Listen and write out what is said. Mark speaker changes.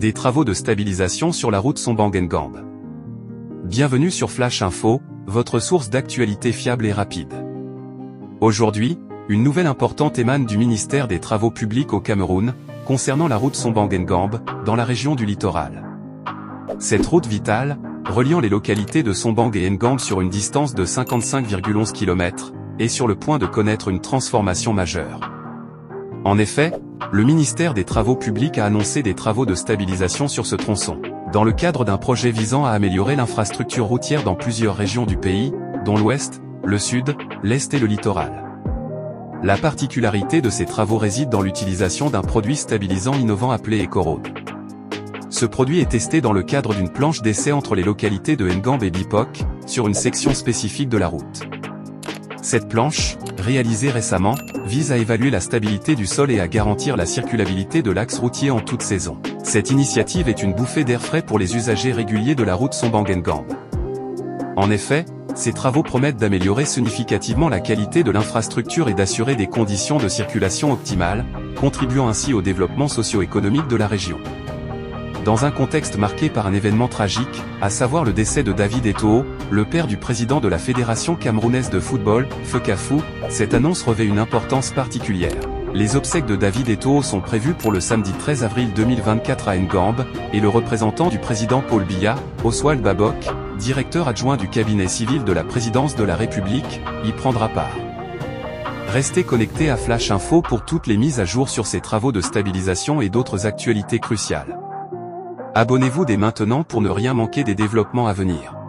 Speaker 1: des travaux de stabilisation sur la route Sombangengambe. Bienvenue sur Flash Info, votre source d'actualité fiable et rapide. Aujourd'hui, une nouvelle importante émane du ministère des Travaux publics au Cameroun, concernant la route Sombangengambe, dans la région du littoral. Cette route vitale, reliant les localités de Sombang et Ngambe sur une distance de 55,11 km, est sur le point de connaître une transformation majeure. En effet, le ministère des Travaux publics a annoncé des travaux de stabilisation sur ce tronçon, dans le cadre d'un projet visant à améliorer l'infrastructure routière dans plusieurs régions du pays, dont l'ouest, le sud, l'est et le littoral. La particularité de ces travaux réside dans l'utilisation d'un produit stabilisant innovant appelé EcoRoad. Ce produit est testé dans le cadre d'une planche d'essai entre les localités de Ngambe et Bipok, sur une section spécifique de la route. Cette planche, réalisée récemment, vise à évaluer la stabilité du sol et à garantir la circulabilité de l'axe routier en toute saison. Cette initiative est une bouffée d'air frais pour les usagers réguliers de la route Sombangengambe. En effet, ces travaux promettent d'améliorer significativement la qualité de l'infrastructure et d'assurer des conditions de circulation optimales, contribuant ainsi au développement socio-économique de la région. Dans un contexte marqué par un événement tragique, à savoir le décès de David Eto'o, le père du président de la Fédération camerounaise de football, Fekafou, cette annonce revêt une importance particulière. Les obsèques de David Eto'o sont prévues pour le samedi 13 avril 2024 à Ngambe, et le représentant du président Paul Biya, Oswald Babok, directeur adjoint du cabinet civil de la présidence de la République, y prendra part. Restez connectés à Flash Info pour toutes les mises à jour sur ces travaux de stabilisation et d'autres actualités cruciales. Abonnez-vous dès maintenant pour ne rien manquer des développements à venir.